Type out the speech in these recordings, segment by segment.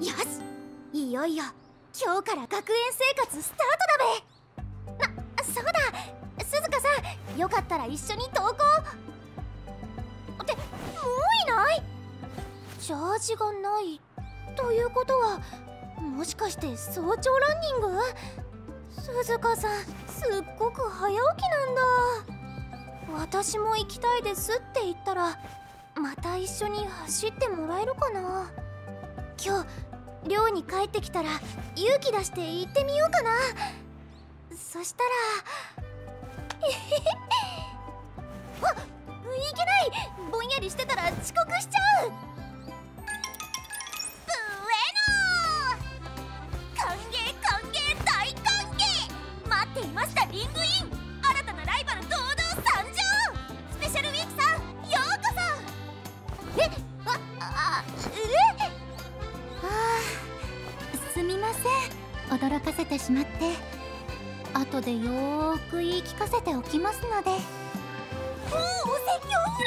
よし。いよいよ今日から学園生活スタートだべ。なそうだ。鈴鹿さんよかったら一緒に登校。ってもういない？ジャージがない。ということはもしかして早朝ランニング？鈴鹿さんすっごく早起きなんだ。私も行きたいですって言ったらまた一緒に走ってもらえるかな？今日寮に帰ってきたら勇気出して行ってみようかな。そしたらえへへあいけない。ぼんやりしてたら遅刻しちゃう。ブエノ歓迎歓迎大歓迎。待っていましたリングイン。新たなライバル堂々参上。スペシャルウィークさんようこそ。え驚かせてしまって後でよーく言い聞かせておきますので。おお説教フ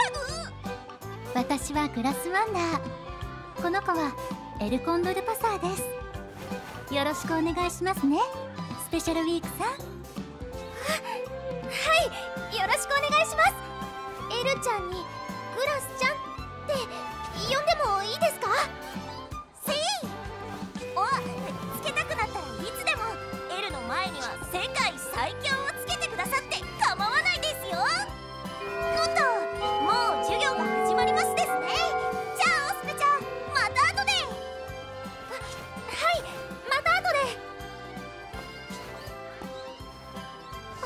ラグ私はグラスワンダー。この子はエルコンドルパサーです。よろしくお願いしますね。スペシャルウィークさん。はいよろしくお願いします。エルちゃんにグラスちゃんって呼んでもいいですか？世界最強をつけてくださって構わないですよ。おっともう授業が始まりますですね。じゃあオスペちゃんまた後で。はいまた後で。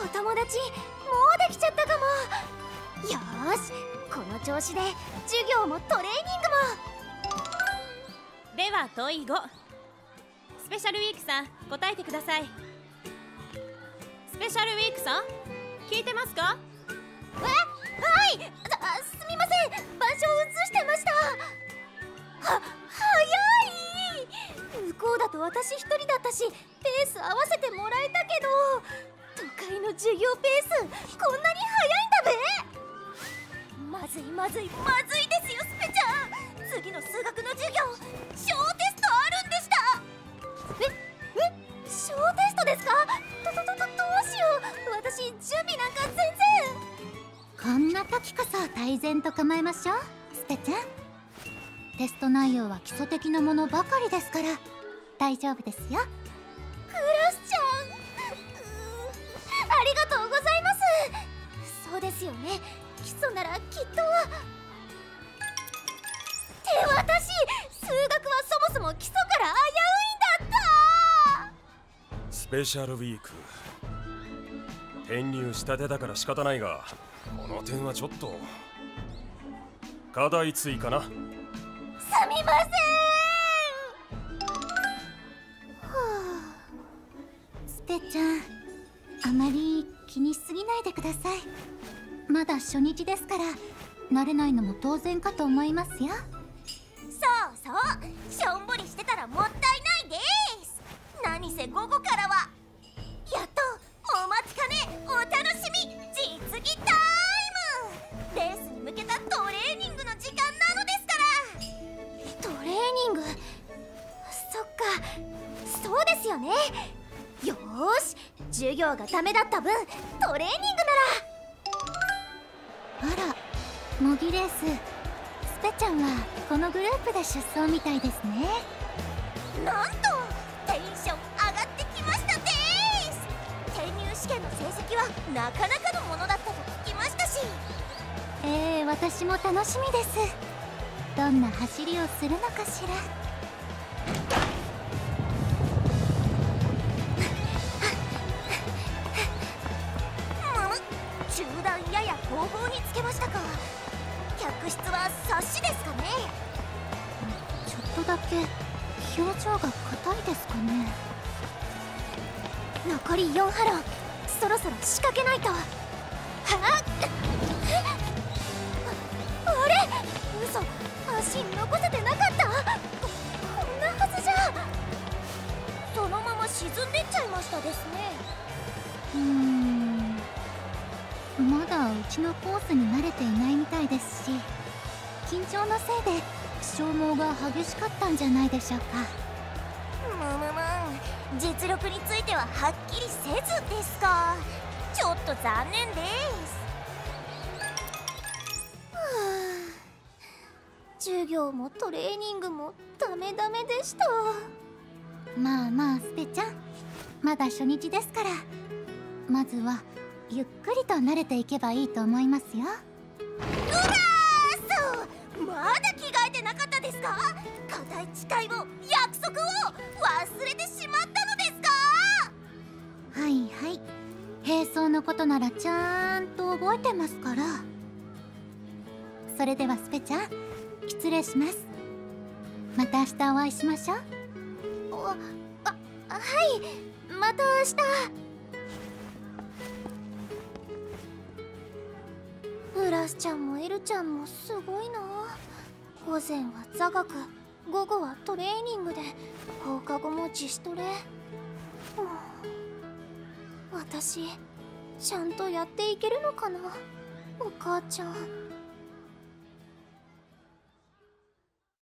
お友達もうできちゃったかも。よしこの調子で授業もトレーニングも。では問い5スペシャルウィークさん答えてください。ペシャルウィークさん？聞いてますか？え？はい！すみません。場所を移してました。は早い！向こうだと私一人だったしペース合わせてもらえたけど都会の授業ペースこんなに早いんだべ！まずいまずいまずいですよスペちゃん。次の数学の授業小テ然と構えましょう。スペちゃん。テスト内容は基礎的なものばかりですから。大丈夫ですよ。クラスちゃんありがとうございますそうですよね。基礎ならきっとって私数学はそもそも基礎から危ういんだった。スペシャルウィーク。転入したてだから仕方ないがこの点はちょっと。課題追加な。すみません。スペちゃんあまり気にしすぎないでください。まだ初日ですから慣れないのも当然かと思いますよ。ですよね。よし授業がダメだった分トレーニングなら。あら模擬レース。スペちゃんはこのグループで出走みたいですね。なんとテンション上がってきましたでーす。転入試験の成績はなかなかのものだったと聞きましたし。えー、私も楽しみです。どんな走りをするのかしら。方につけましたか。客室は冊子ですかね。ちょっとだけ表情が硬いですかね。残り4ハロンそろそろ仕掛けないと。はっああれ？嘘。足残せてなかった？ここんなはずじゃ。そのまま沈んでっちゃいましたですね。うーん。まだうちのコースに慣れていないみたいですし緊張のせいで正消耗が激しかったんじゃないでしょうか。むむむ実力についてははっきりせずですか。ちょっと残念です。はあ。授業もトレーニングもダメダメでした。まあまあスペちゃん。まだ初日ですから。まずはゆっくりと慣れていけばいいと思いますよ。うわーそうまだ着替えてなかったですか？固い誓いを約束を忘れてしまったのですか？はいはい。並走のことならちゃんと覚えてますから。それではスペちゃん失礼します。また明日お会いしましょう。ああはい。また明日スちゃんもエルちゃんもすごいな。午前は座学午後はトレーニングで放課後も自主トレ。私ちゃんとやっていけるのかな？お母ちゃん。